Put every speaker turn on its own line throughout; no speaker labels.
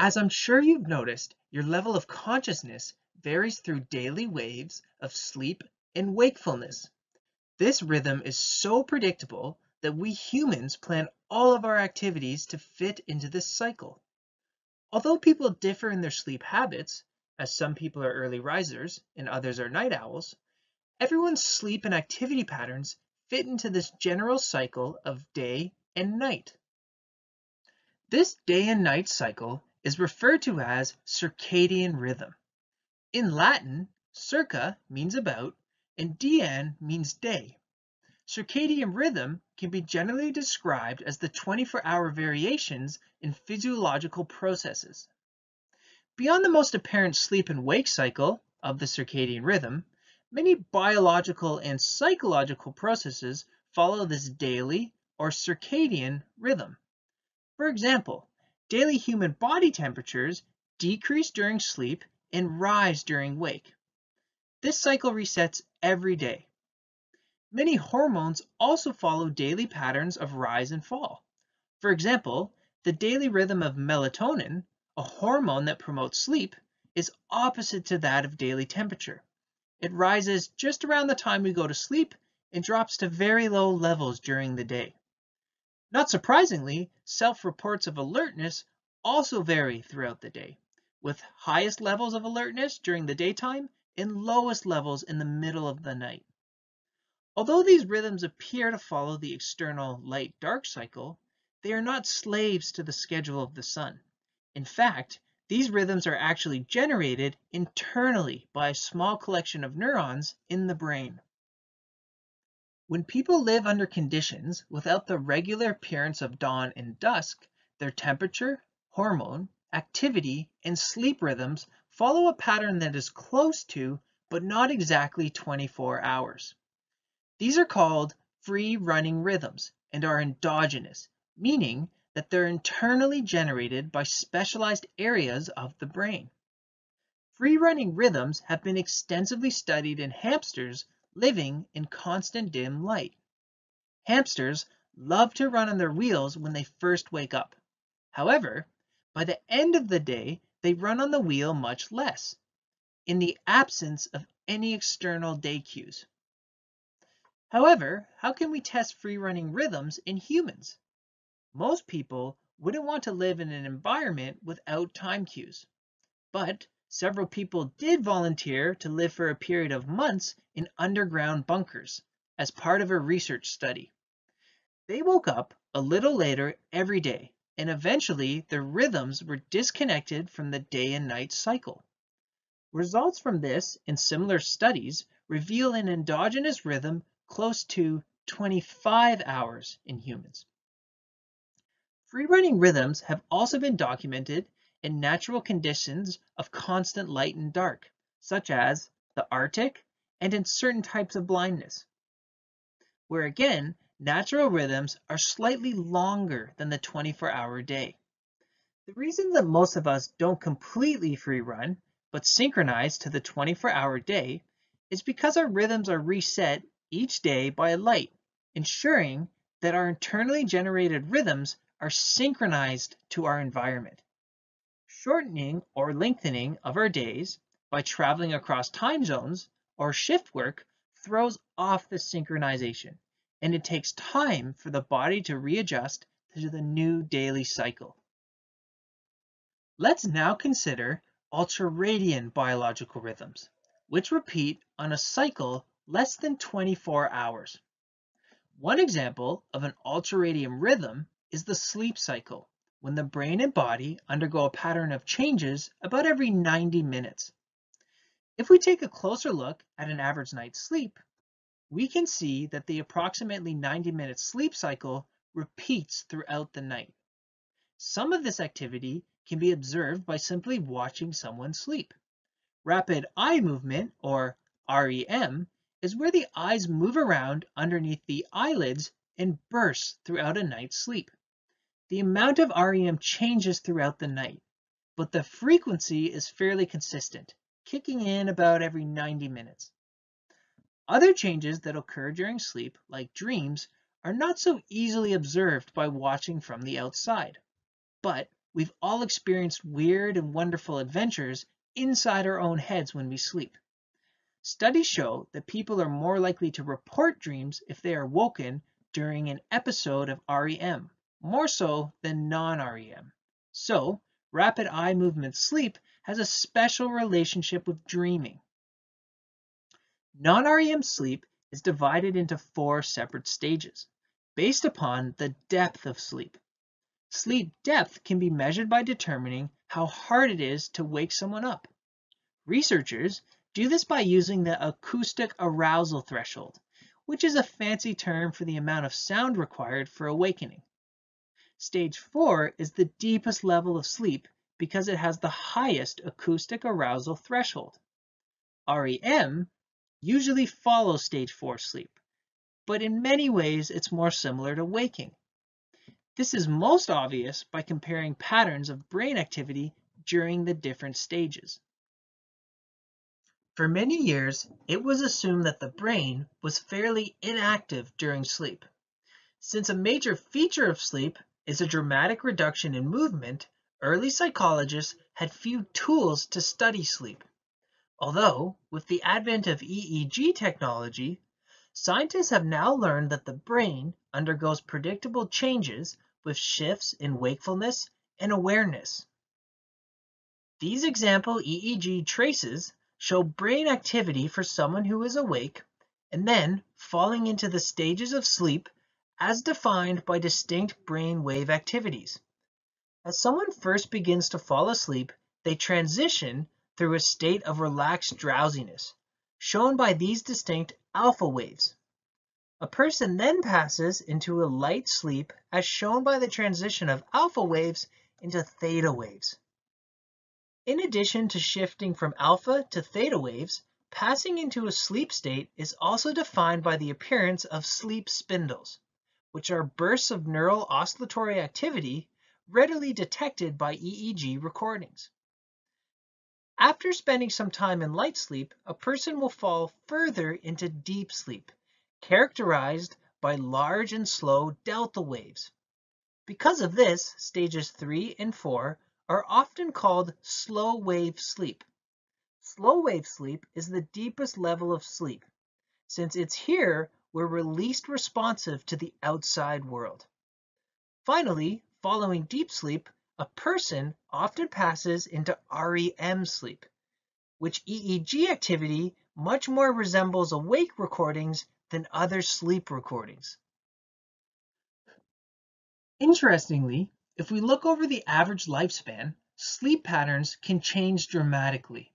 As I'm sure you've noticed, your level of consciousness varies through daily waves of sleep and wakefulness. This rhythm is so predictable that we humans plan all of our activities to fit into this cycle. Although people differ in their sleep habits, as some people are early risers and others are night owls, everyone's sleep and activity patterns fit into this general cycle of day and night. This day and night cycle is referred to as circadian rhythm. In Latin, circa means about and dian means day. Circadian rhythm can be generally described as the 24-hour variations in physiological processes. Beyond the most apparent sleep and wake cycle of the circadian rhythm, many biological and psychological processes follow this daily or circadian rhythm. For example, daily human body temperatures decrease during sleep and rise during wake. This cycle resets every day. Many hormones also follow daily patterns of rise and fall. For example, the daily rhythm of melatonin, a hormone that promotes sleep, is opposite to that of daily temperature. It rises just around the time we go to sleep and drops to very low levels during the day. Not surprisingly, self-reports of alertness also vary throughout the day, with highest levels of alertness during the daytime and lowest levels in the middle of the night. Although these rhythms appear to follow the external light-dark cycle, they are not slaves to the schedule of the sun. In fact, these rhythms are actually generated internally by a small collection of neurons in the brain. When people live under conditions without the regular appearance of dawn and dusk, their temperature, hormone, activity, and sleep rhythms follow a pattern that is close to, but not exactly 24 hours. These are called free running rhythms and are endogenous, meaning that they're internally generated by specialized areas of the brain. Free running rhythms have been extensively studied in hamsters living in constant dim light. Hamsters love to run on their wheels when they first wake up. However, by the end of the day, they run on the wheel much less, in the absence of any external day cues. However, how can we test free-running rhythms in humans? Most people wouldn't want to live in an environment without time cues. But several people did volunteer to live for a period of months in underground bunkers as part of a research study. They woke up a little later every day, and eventually their rhythms were disconnected from the day and night cycle. Results from this and similar studies reveal an endogenous rhythm close to 25 hours in humans. Free-running rhythms have also been documented in natural conditions of constant light and dark, such as the Arctic and in certain types of blindness, where again, natural rhythms are slightly longer than the 24-hour day. The reason that most of us don't completely free run, but synchronize to the 24-hour day, is because our rhythms are reset each day by light, ensuring that our internally generated rhythms are synchronized to our environment. Shortening or lengthening of our days by traveling across time zones or shift work throws off the synchronization, and it takes time for the body to readjust to the new daily cycle. Let's now consider ultradian biological rhythms, which repeat on a cycle less than 24 hours. One example of an ultradian rhythm is the sleep cycle, when the brain and body undergo a pattern of changes about every 90 minutes. If we take a closer look at an average night's sleep, we can see that the approximately 90 minute sleep cycle repeats throughout the night. Some of this activity can be observed by simply watching someone sleep. Rapid eye movement, or REM, is where the eyes move around underneath the eyelids and burst throughout a night's sleep. The amount of REM changes throughout the night, but the frequency is fairly consistent, kicking in about every 90 minutes. Other changes that occur during sleep, like dreams, are not so easily observed by watching from the outside. But we've all experienced weird and wonderful adventures inside our own heads when we sleep. Studies show that people are more likely to report dreams if they are woken during an episode of REM, more so than non-REM. So, rapid eye movement sleep has a special relationship with dreaming. Non-REM sleep is divided into four separate stages, based upon the depth of sleep. Sleep depth can be measured by determining how hard it is to wake someone up. Researchers do this by using the acoustic arousal threshold, which is a fancy term for the amount of sound required for awakening. Stage 4 is the deepest level of sleep because it has the highest acoustic arousal threshold. REM usually follows stage 4 sleep, but in many ways it's more similar to waking. This is most obvious by comparing patterns of brain activity during the different stages. For many years, it was assumed that the brain was fairly inactive during sleep. Since a major feature of sleep is a dramatic reduction in movement, early psychologists had few tools to study sleep. Although, with the advent of EEG technology, scientists have now learned that the brain undergoes predictable changes with shifts in wakefulness and awareness. These example EEG traces show brain activity for someone who is awake and then falling into the stages of sleep as defined by distinct brain wave activities. As someone first begins to fall asleep, they transition through a state of relaxed drowsiness, shown by these distinct alpha waves. A person then passes into a light sleep as shown by the transition of alpha waves into theta waves. In addition to shifting from alpha to theta waves, passing into a sleep state is also defined by the appearance of sleep spindles, which are bursts of neural oscillatory activity readily detected by EEG recordings. After spending some time in light sleep, a person will fall further into deep sleep, characterized by large and slow delta waves. Because of this, stages 3 and 4 are often called slow wave sleep. Slow wave sleep is the deepest level of sleep, since it's here we're released responsive to the outside world. Finally, following deep sleep, a person often passes into REM sleep, which EEG activity much more resembles awake recordings than other sleep recordings. Interestingly, if we look over the average lifespan, sleep patterns can change dramatically.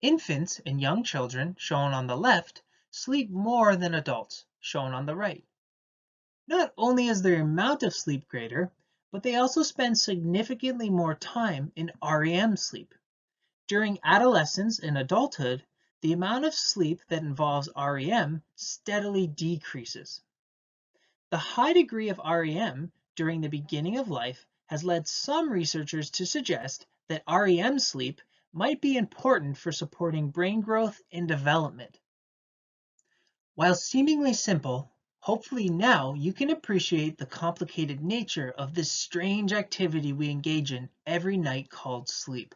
Infants and young children, shown on the left, sleep more than adults, shown on the right. Not only is their amount of sleep greater, but they also spend significantly more time in REM sleep. During adolescence and adulthood, the amount of sleep that involves REM steadily decreases. The high degree of REM during the beginning of life has led some researchers to suggest that REM sleep might be important for supporting brain growth and development. While seemingly simple, hopefully now you can appreciate the complicated nature of this strange activity we engage in every night called sleep.